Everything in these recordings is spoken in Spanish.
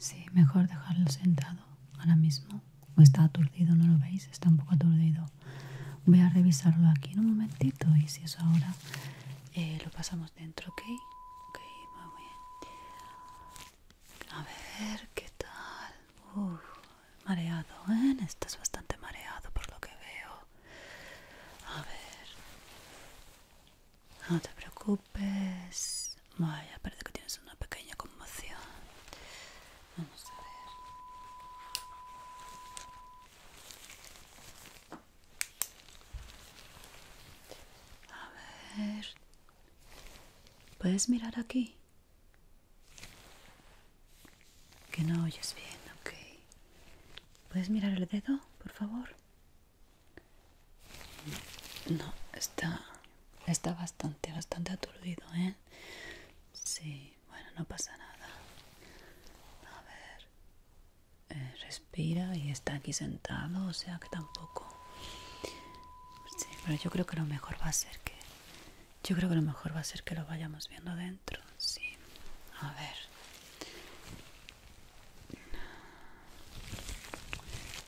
sí, mejor dejarlo sentado ahora mismo. O está aturdido, ¿no lo veis? Está un poco aturdido. Voy a revisarlo aquí en un momentito y si eso ahora eh, lo pasamos dentro, ¿ok? Ok, muy bien. A ver, ¿qué tal? Uf, mareado, ¿eh? Estás bastante mareado por lo que veo. A ver. No te preocupes. Vaya, parece que tienes una pequeña conmoción. Vamos a ver. A ver. ¿Puedes mirar aquí? Que no oyes bien, ok. ¿Puedes mirar el dedo, por favor? No, está, está bastante, bastante aturdido, ¿eh? Sí, bueno, no pasa nada. A ver, eh, respira y está aquí sentado, o sea que tampoco. Sí, pero yo creo que lo mejor va a ser que, yo creo que lo mejor va a ser que lo vayamos viendo dentro. Sí, a ver.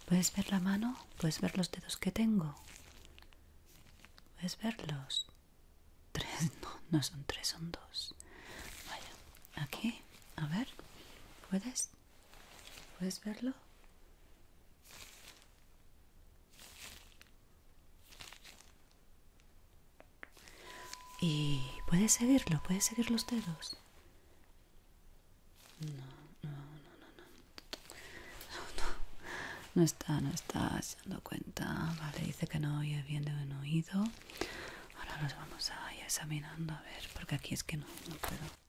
¿Puedes ver la mano? ¿Puedes ver los dedos que tengo? ¿Puedes verlos? Tres, no, no son tres, son dos. Vaya, aquí, a ver, ¿puedes? ¿Puedes verlo? Y puedes seguirlo, puedes seguir los dedos. No, no, no, no, no. No, no. No está, no está dando cuenta. Vale, dice que no oye bien de un oído. Ahora los vamos a ir examinando a ver, porque aquí es que no, no puedo.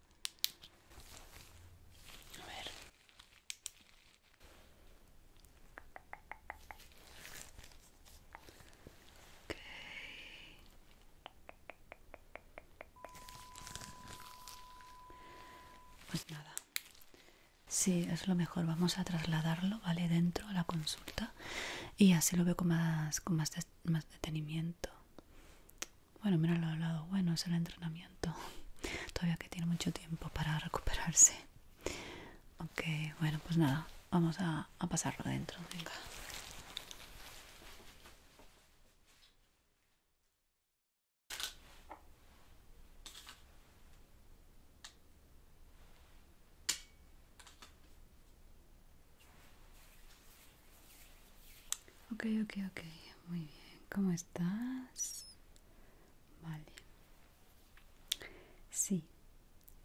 Sí, es lo mejor. Vamos a trasladarlo, ¿vale? Dentro a la consulta. Y así lo veo con más, con más, más detenimiento. Bueno, míralo al lado. Bueno, es el entrenamiento. Todavía que tiene mucho tiempo para recuperarse. Ok, bueno, pues nada. Vamos a, a pasarlo dentro. Venga. Ok, ok. Muy bien. ¿Cómo estás? Vale. Sí.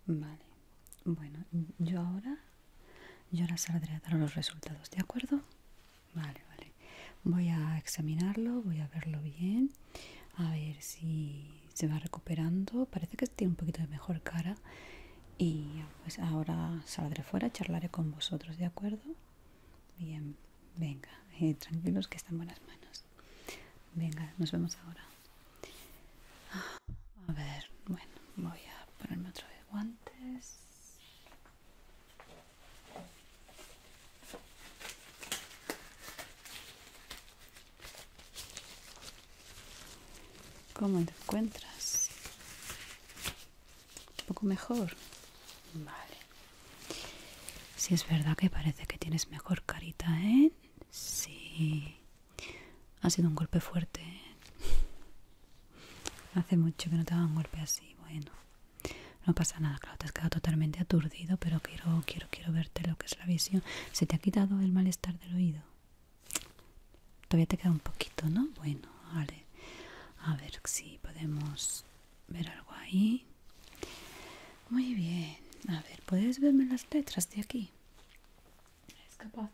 Vale. Bueno, yo ahora yo ahora saldré a dar los resultados, ¿de acuerdo? Vale, vale. Voy a examinarlo, voy a verlo bien, a ver si se va recuperando. Parece que tiene un poquito de mejor cara. Y pues ahora saldré fuera, charlaré con vosotros, ¿de acuerdo? Bien, venga, eh, tranquilos que están en buenas manos. Venga, nos vemos ahora. A ver, bueno, voy a ponerme otra vez guantes. ¿Cómo te encuentras? ¿Un poco mejor? Vale. Si es verdad que parece que tienes mejor carita, ¿eh? Sí. Ha sido un golpe fuerte. ¿eh? Hace mucho que no te daban un golpe así. Bueno, no pasa nada, claro, te has quedado totalmente aturdido, pero quiero, quiero, quiero verte lo que es la visión. ¿Se te ha quitado el malestar del oído? Todavía te queda un poquito, ¿no? Bueno, vale. A ver si podemos ver algo ahí. Muy bien. A ver, ¿puedes verme las letras de aquí? ¿Eres capaz?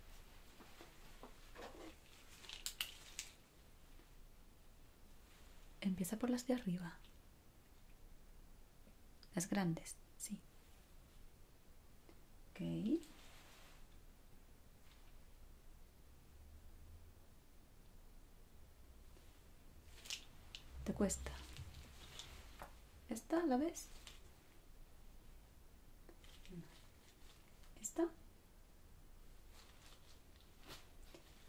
Empieza por las de arriba. Las grandes, sí. Ok. Te cuesta. ¿Esta la ves? ¿Esta?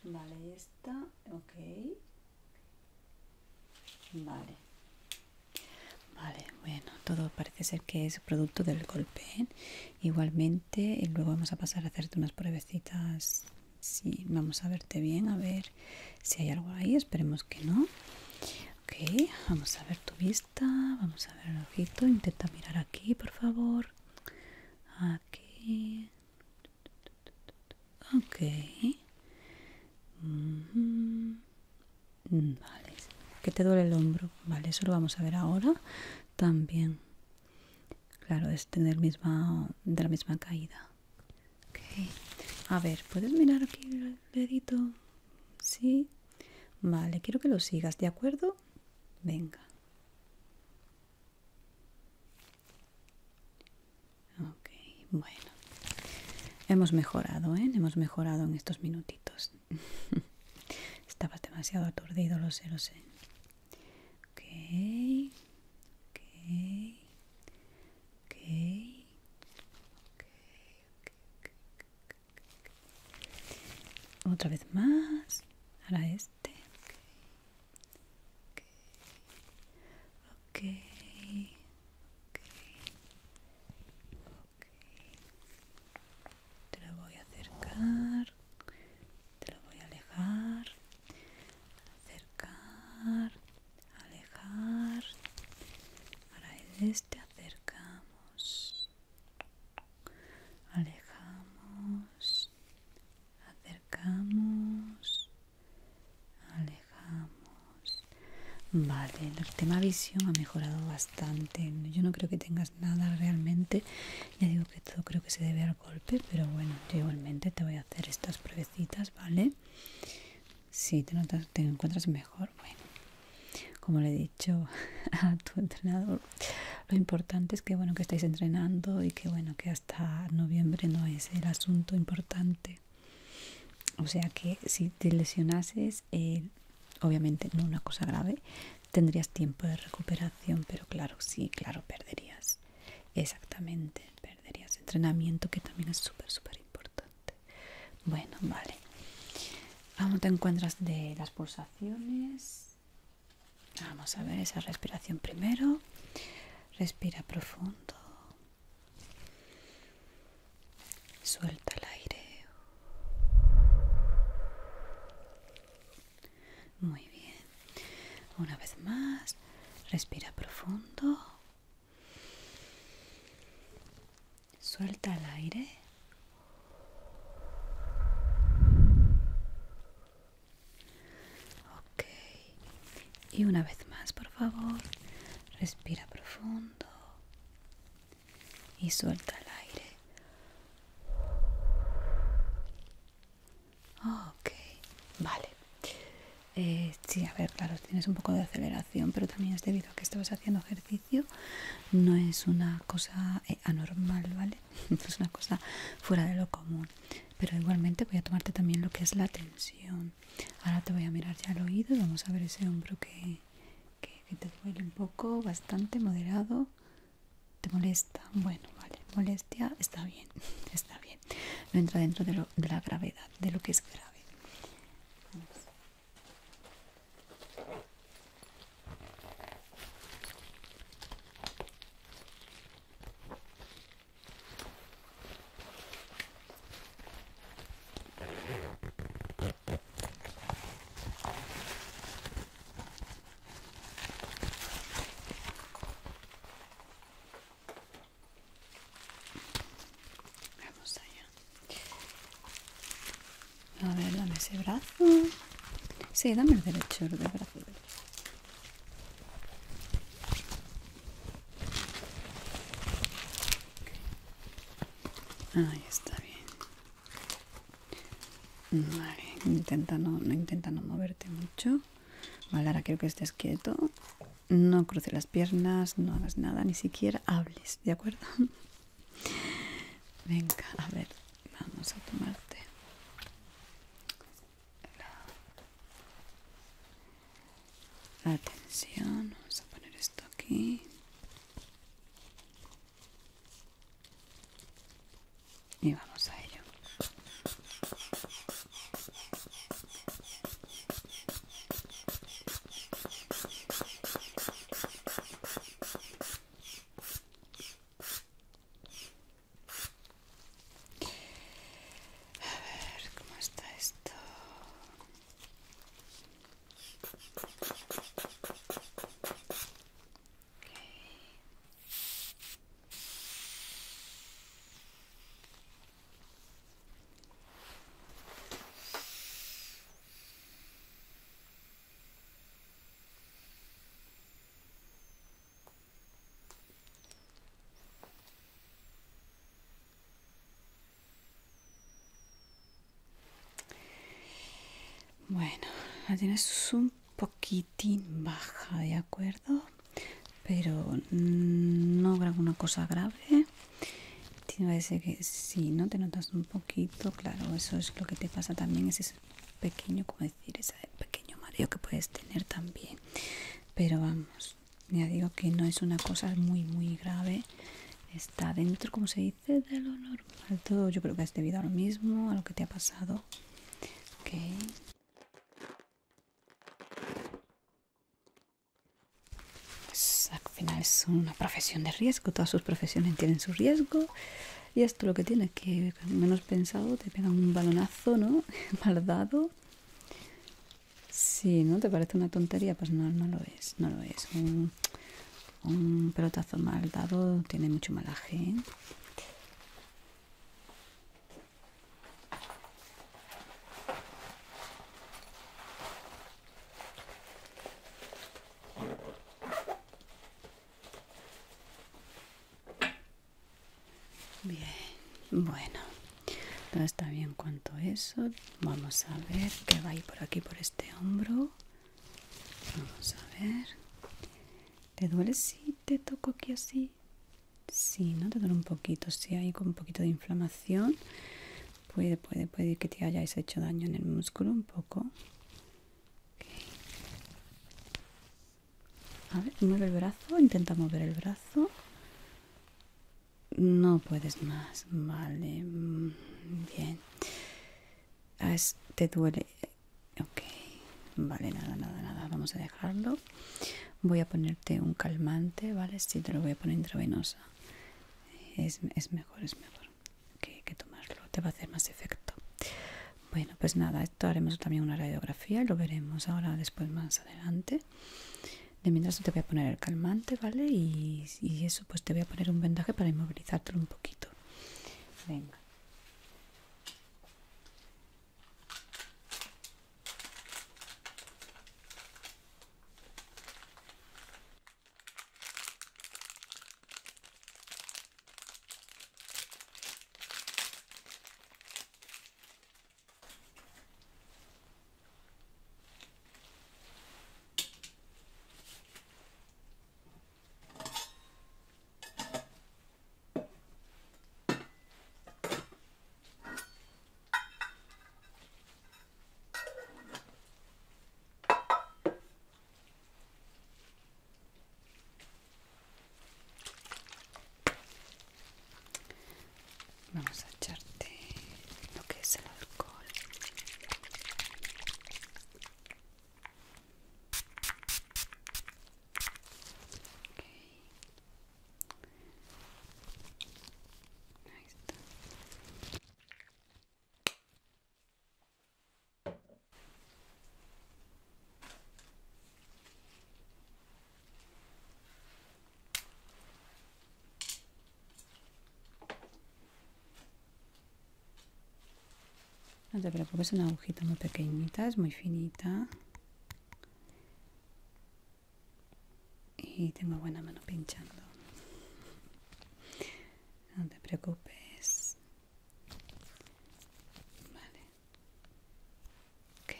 Vale, esta, ok. Vale. Vale, bueno, todo parece ser que es producto del golpe. ¿eh? Igualmente, luego vamos a pasar a hacerte unas pruebecitas. Sí, vamos a verte bien, a ver si hay algo ahí. Esperemos que no. Ok, vamos a ver tu vista. Vamos a ver el ojito. Intenta mirar aquí, por favor. Aquí. Ok. Vale. Que te duele el hombro. Vale, eso lo vamos a ver ahora también. Claro, es tener misma, la misma caída. Okay. A ver, ¿puedes mirar aquí el dedito? Sí. Vale, quiero que lo sigas, ¿de acuerdo? Venga. Ok, bueno. Hemos mejorado, ¿eh? Hemos mejorado en estos minutitos. Estabas demasiado aturdido, lo sé, lo sé. Otra vez más. Ahora este. Ok. Ok. Te lo voy a acercar. Te lo voy a alejar. Acercar. Alejar. Ahora este acercamos. Alejamos. Acercamos. Alejamos. Vale, el tema visión ha mejorado bastante. Yo no creo que tengas nada realmente. Ya digo que todo creo que se debe al golpe, pero bueno, yo igualmente te voy a hacer estas pruebecitas, ¿vale? Si te notas, te encuentras mejor, bueno. Como le he dicho a tu entrenador, lo importante es que bueno que estáis entrenando y que bueno que hasta noviembre no es el asunto importante. O sea que si te lesionases, eh, obviamente no una cosa grave, tendrías tiempo de recuperación, pero claro, sí, claro, perderías. Exactamente, perderías entrenamiento que también es súper, súper importante. Bueno, vale. ¿Cómo te encuentras de las pulsaciones? Vamos a ver esa respiración primero. Respira profundo. Suelta el aire. Muy bien. Una vez más. Respira profundo. Suelta el aire. Ok. Y una vez más, por favor, respira profundo y suelta el aire. Ok, vale. Eh, sí, a ver, claro, tienes un poco de aceleración, pero también es debido a que estabas haciendo ejercicio. No es una cosa eh, anormal, ¿vale? es una cosa fuera de lo común. Pero igualmente voy a tomarte también lo que es la tensión. Ahora te voy a mirar ya el oído vamos a ver ese hombro que, que, te duele un poco, bastante moderado. ¿Te molesta? Bueno, vale, molestia está bien, está bien. No entra dentro de, lo, de la gravedad, de lo que es grave. Vamos allá. A ver, dame ese brazo. Sí, dame el derecho, el del brazo derecho. Ahí está bien. Vale, intenta no, no intenta no moverte mucho. Vale, ahora quiero que estés quieto. No cruces las piernas, no hagas nada, ni siquiera hables, ¿de acuerdo? Venga, a ver, vamos a tomarte la tensión. Vamos a poner esto aquí. Y vamos a ello. Bueno, la tienes un poquitín baja, ¿de acuerdo? Pero no una cosa grave. Tiene que si no te notas un poquito, claro, eso es lo que te pasa también, ese pequeño, como decir, ese pequeño mareo que puedes tener también. Pero vamos, ya digo que no es una cosa muy, muy grave. Está dentro, como se dice, de lo normal. Todo yo creo que es debido a lo mismo, a lo que te ha pasado. Ok. Pues al es una profesión de riesgo, todas sus profesiones tienen su riesgo. Y esto lo que tiene que, menos pensado, te pegan un balonazo, ¿no? Mal dado. Si no te parece una tontería, pues no, no lo es, no lo es. Un, un pelotazo mal dado tiene mucho malaje. ¿eh? Bien, bueno, todo está bien cuanto a Vamos a ver qué va a ir por aquí, por este hombro. Vamos a ver. ¿Te duele si te toco aquí así? Sí, ¿no? Te duele un poquito. Si hay un poquito de inflamación, puede, puede, puede que te hayáis hecho daño en el músculo un poco. A ver, mueve el brazo, intenta mover el brazo. No puedes más, vale, mm, bien. Te duele. Ok, vale, nada, nada, nada. Vamos a dejarlo. Voy a ponerte un calmante, ¿vale? Sí, te lo voy a poner intravenosa. Es, mejor, es mejor que, que tomarlo. Te va a hacer más efecto. Bueno, pues nada, esto haremos también una radiografía lo veremos ahora después más adelante. De mientras te voy a poner el calmante, ¿vale? Y, y eso, pues te voy a poner un vendaje para inmovilizártelo un poquito. Venga. Vamos a echarte lo que es el alcohol. Ahí está. No te preocupes, es una agujita muy pequeñita, es muy finita. Y tengo buena mano pinchando. No te preocupes. Vale. Ok.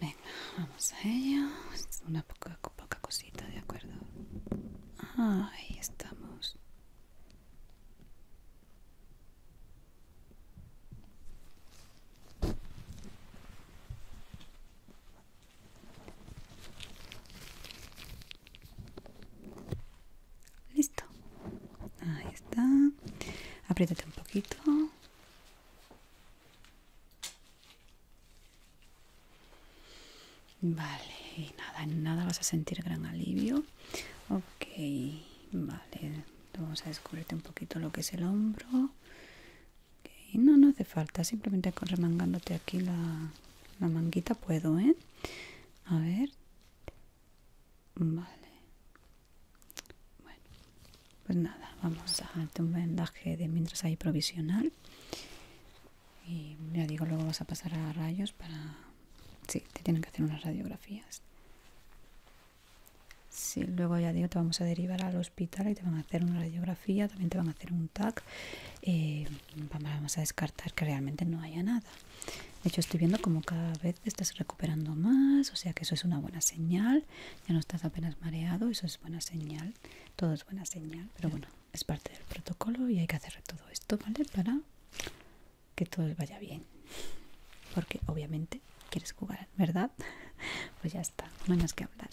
Venga, vamos a ello. Una poca, poca cosita, ¿de acuerdo? Ahí estamos. Listo. Ahí está. Apriétate un poquito. Vale, y nada, nada vas a sentir gran alivio. Ok, vale, vamos a descubrirte un poquito lo que es el hombro. Okay. No, no hace falta, simplemente remangándote aquí la, la manguita puedo, ¿eh? A ver. Vale. Pues nada, vamos a darte un vendaje de mientras hay provisional. Y ya digo, luego vas a pasar a rayos para... Sí, te tienen que hacer unas radiografías. Sí, luego ya digo, te vamos a derivar al hospital y te van a hacer una radiografía, también te van a hacer un TAC. eh, vamos a descartar que realmente no haya nada. De hecho, estoy viendo como cada vez te estás recuperando más, o sea que eso es una buena señal. Ya no estás apenas mareado, eso es buena señal. Todo es buena señal, pero bueno, es parte del protocolo y hay que hacer todo esto, ¿vale? Para que todo vaya bien. Porque obviamente quieres jugar, ¿verdad? Pues ya está, no hay más que hablar.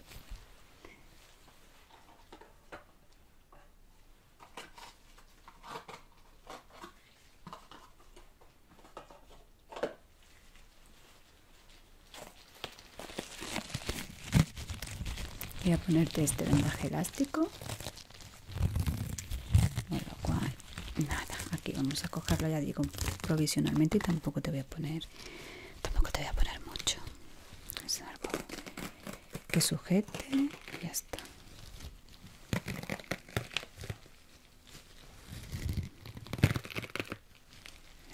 Voy a ponerte este vendaje elástico. Con lo cual, nada, aquí vamos a cogerlo, ya digo, provisionalmente y tampoco te voy a poner, tampoco te voy a poner mucho. Es algo que sujete y ya está.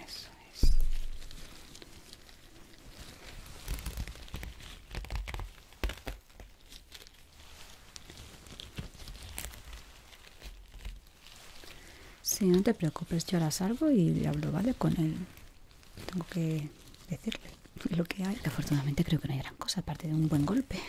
Eso es. Sí, no te preocupes, yo ahora salgo y hablo, ¿vale? Con él. Tengo que decirle lo que hay. Afortunadamente creo que no hay gran cosa, aparte de un buen golpe.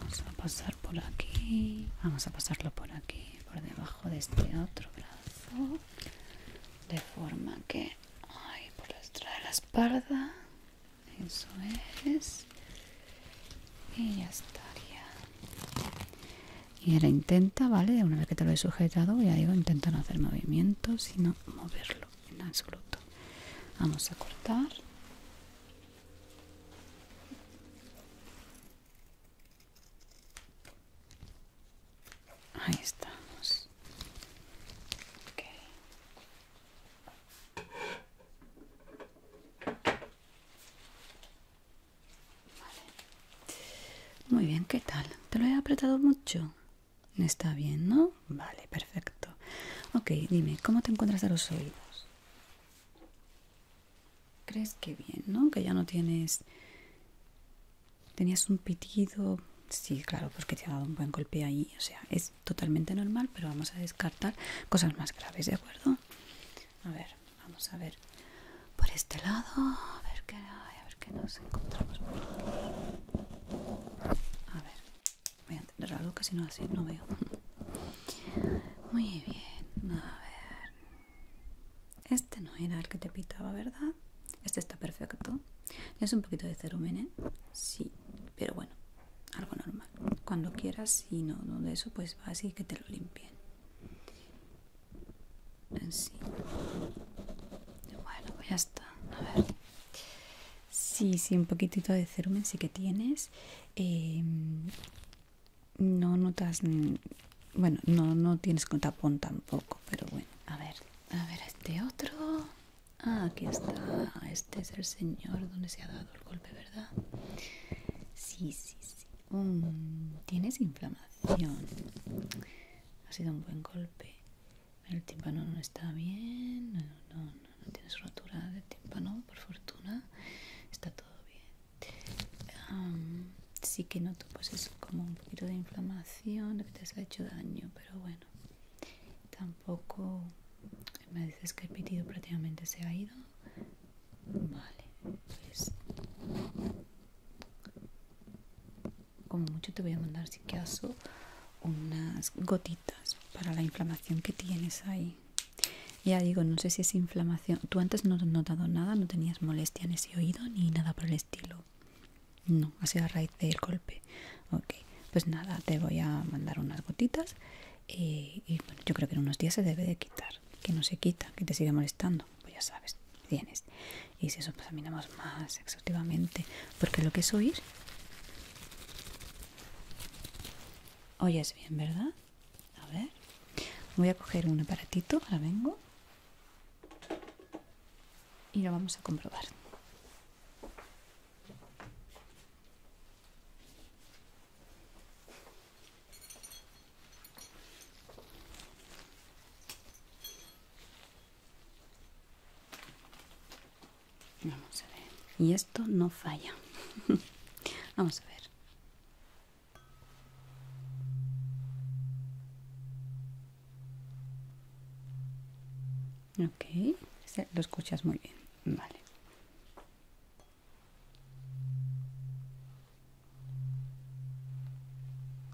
Vamos a pasar por aquí. Vamos a pasarlo por aquí, por debajo de este otro brazo. De forma que... Ay, por detrás de la espalda. Eso es. Y ya estaría. Y ahora intenta, ¿vale? Una vez que te lo he sujetado, ya digo, intenta no hacer movimientos, sino moverlo en absoluto. Vamos a cortar. Ahí estamos. Okay. Muy bien, ¿qué tal? ¿Te lo he apretado mucho? Está bien, ¿no? Vale, perfecto. Ok, dime, ¿cómo te encuentras a los oídos? ¿Crees que bien, no? Que ya no tienes... Tenías un pitido... Sí, claro, porque te ha dado un buen golpe ahí. O sea, es totalmente normal, pero vamos a descartar cosas más graves, ¿de acuerdo? A ver, vamos a ver por este lado. A ver qué a ver qué nos encontramos por aquí. A ver, voy a entender algo que si no así no veo. Muy bien, a ver. Este no era el que te pitaba, ¿verdad? Este está perfecto. Es un poquito de cerumen, ¿eh? Sí, pero bueno, algo normal. Cuando quieras, si no, no de eso, pues va así que te lo limpien. Sí. Bueno, pues ya está. A ver. Sí, sí, un poquitito de cerumen sí que tienes. Em, no notas. Bueno, no, no tienes con tapón tampoco, pero bueno. A ver, a ver, este otro. Ah, aquí está. Este es el señor donde se ha dado el golpe, ¿verdad? Sí, sí, sí. Mm, tienes inflamación. Ha sido un buen golpe. El tímpano no está bien. No, no, no, no tienes rotura de tímpano, por fortuna. Está todo bien. Sí que noto, pues es como un poquito de inflamación, de que te has hecho daño, pero bueno. Tampoco me dices que el pitido prácticamente se ha ido. Vale, pues como mucho te voy a mandar si acaso unas gotitas para la inflamación que tienes ahí. Ya digo, no sé si es inflamación. Tú antes no has notado nada, no tenías molestia en ese oído ni nada por el estilo. No, ha sido a raíz del golpe. Ok, pues nada, te voy a mandar unas gotitas y bueno, yo creo que en unos días se debe de quitar. Que no se quita, que te sigue molestando. Pues ya sabes, tienes. Y si eso examinamos más exhaustivamente, porque lo que es oír Oyes bien, ¿verdad? A ver. Voy a coger un aparatito, ahora vengo. Y lo vamos a comprobar. Vamos a ver. Y esto no falla. Vamos a ver. Ok, lo escuchas muy bien. Vale.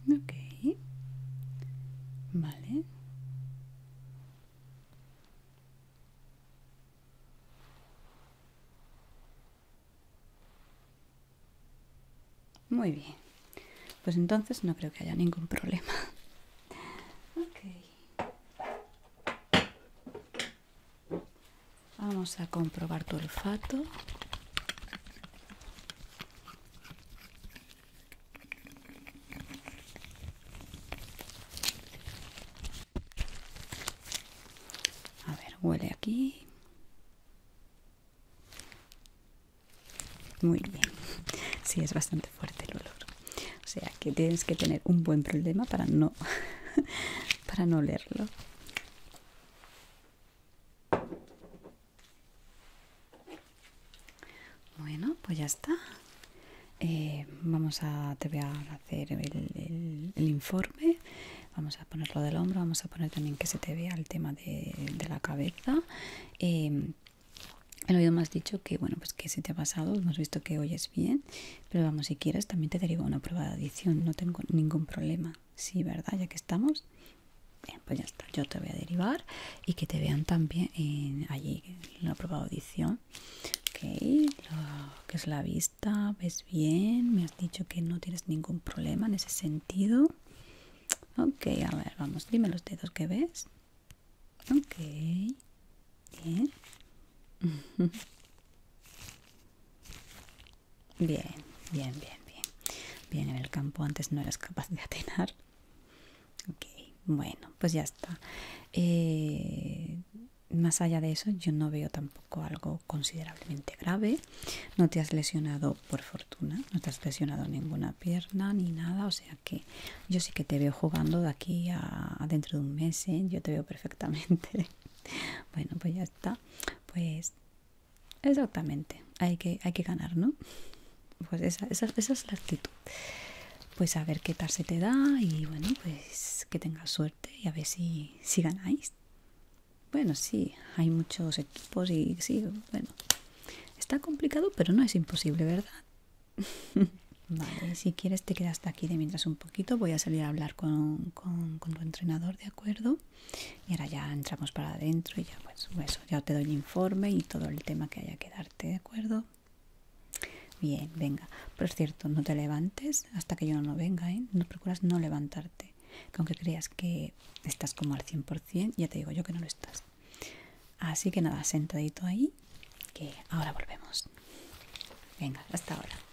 Ok. Vale. Muy bien. Pues entonces no creo que haya ningún problema. Vamos a comprobar tu olfato. A ver, huele aquí. Muy bien. Sí, es bastante fuerte el olor. O sea que tienes que tener un buen problema para no para no olerlo. Bueno, pues ya está. Eh, vamos a, te voy a hacer el, informe. Vamos a ponerlo del hombro, vamos a poner también que se te vea el tema de, la cabeza. Eh, el oído me has dicho que bueno pues que se te ha pasado, hemos visto que oyes bien, pero vamos si quieres también te derivo una prueba de adición, no tengo ningún problema. Sí, ¿verdad? Ya que estamos. Bien, pues ya está. Yo te voy a derivar y que te vean también allí en la prueba de audición. Ok, lo que es la vista, ves bien. Me has dicho que no tienes ningún problema en ese sentido. Ok, a ver, vamos, dime los dedos que ves. Ok, bien. Bien, bien, bien, bien. Bien, en el campo antes no eras capaz de atinar. Ok, bueno, pues ya está. Eh, más allá de eso, yo no veo tampoco algo considerablemente grave. No te has lesionado por fortuna, no te has lesionado ninguna pierna ni nada. O sea que yo sí que te veo jugando de aquí a, dentro de un mes. ¿eh? Yo te veo perfectamente. bueno, pues ya está. Pues exactamente, hay que, hay que ganar, ¿no? Pues esa, esa, esa es la actitud pues a ver qué tal se te da y bueno, pues que tengas suerte y a ver si, si ganáis. Bueno, sí, hay muchos equipos y sí, bueno, está complicado, pero no es imposible, ¿verdad? vale, si quieres te quedas aquí de mientras un poquito, voy a salir a hablar con, con, con tu entrenador, ¿de acuerdo? Y ahora ya entramos para adentro y ya pues eso, ya te doy el informe y todo el tema que haya que darte, ¿de acuerdo? Bien, venga. Por cierto, no te levantes hasta que yo no venga, ¿eh? No procuras no levantarte. Que aunque creas que estás como al 100%, ya te digo yo que no lo estás. Así que nada, sentadito ahí, que ahora volvemos. Venga, hasta ahora.